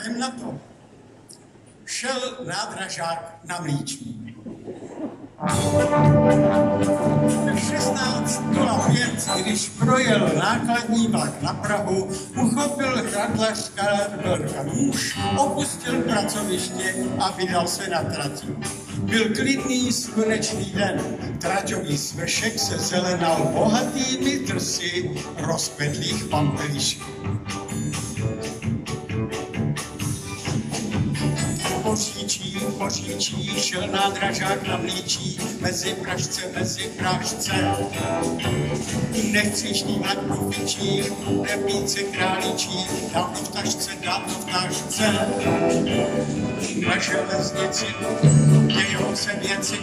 jdem na to. Šel nádražák na mlíčí. 16.05, když projel nákladní vlak na Prahu, uchopil hradlař Karolka muž, opustil pracoviště a vydal se na trati. Byl klidný slunečný den, traťový svršek se zelenal bohatými trsy rozpedlých pampelišků. Poříčí, poříčí, šel na mlíčí, mezi pražce, mezi pražce. Nechci štívat profičí, nepíce králičí, dávno v tašce, dávno v tašce. Na železnici dějou se věci,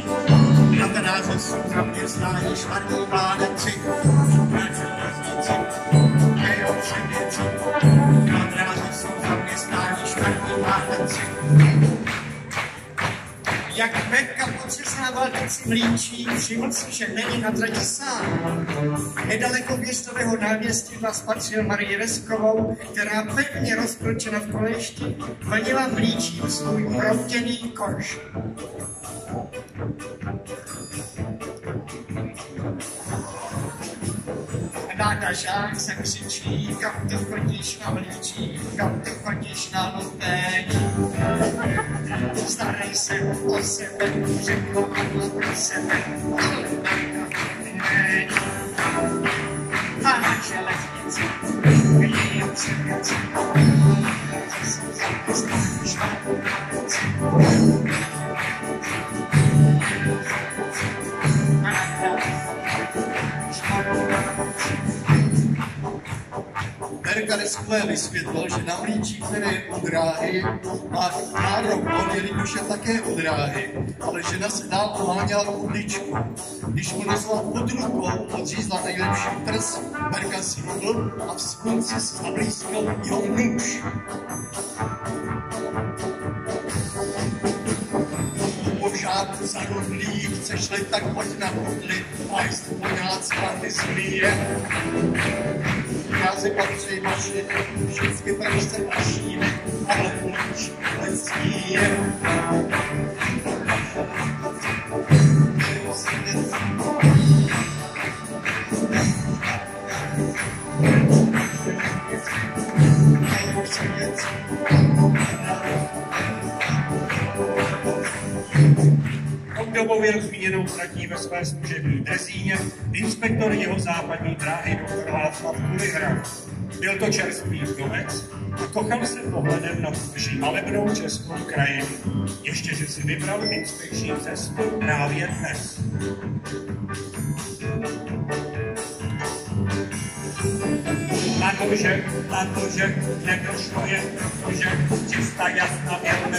na dráze jsou zaměstnání švarní mládenci. Na železnici dějou se věci, na dráze jsou zaměstnání švarní mládenci. Jak Pekka potřesával si mlíčí, všiml si, že není na trati sám. Nedaleko městového náměstí vás spatřil Marii Reskovou, která pevně rozkročena v kolešti, plnila mlíčím svůj proutěný koš. Nádažák se křičí, kam to chodíš na mlíčí, kam to chodíš na lupeň. Starej se o sebe, řekl Adla pro sebe, ale není. A Berka Reskle vysvětlil, že na mlíčí, které je u dráhy, má nádrou od, jelikož je také u dráhy, ale žena se dál oháněla kudličku. Když mu nesla pod rukou, odřízla nejlepší trs, Berka si mluvil a v slunci zablízkal jeho nůž. Požád za chceš-li tak pojď na kudli, a jste poňácká smíje. Jazy patří mašiny, vždycky tak se mašíme, ale už lesní je. Obdobou je zmíněnou tratí ve své služební drezíně inspektor jeho západní dráhy dr. Václav Kulihra. Byl to čerstvý vdovec a kochal se pohledem na tuži malebnou českou krajinu. Ještě, že si vybral inspekční cestu právě dnes. Na kože, na kože, nedošlo je, protože čistá jasna měl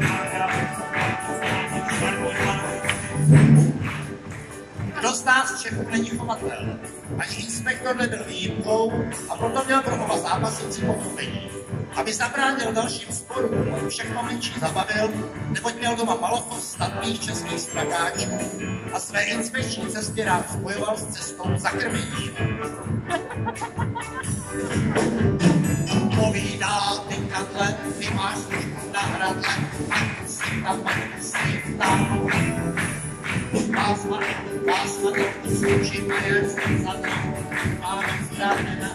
Kdo z nás Čechů není chovatel? Ani inspektor nebyl výjimkou a proto měl pro oba zápasící pochopení. Aby zabránil dalším sporům, všechno menší zabavil, neboť měl doma malochost statných českých strakáčů a své inspekční cesty rád spojoval s cestou za krmením. Povídá ty katle, ty máš na hradle, si tam, si tam. Pásma, pásma, to služíme, jsem za to, máme správně na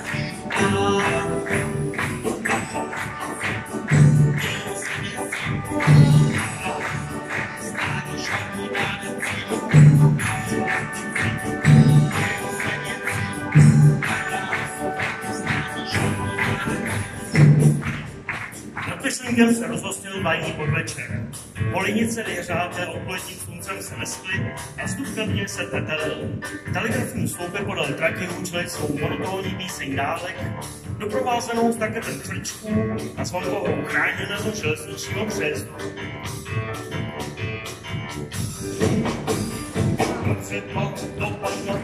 Trpěšníkem se rozhostil bají podvečer. Polinice vyhřáté odpoledním sluncem se neskly a stupňovně se tetelil. Telegrafní sloupy podél trati hůčili svou monotónní píseň dálek, doprovázenou staketem křličků a zvonkovou chráněného železničního přejezdu. to dopadlo,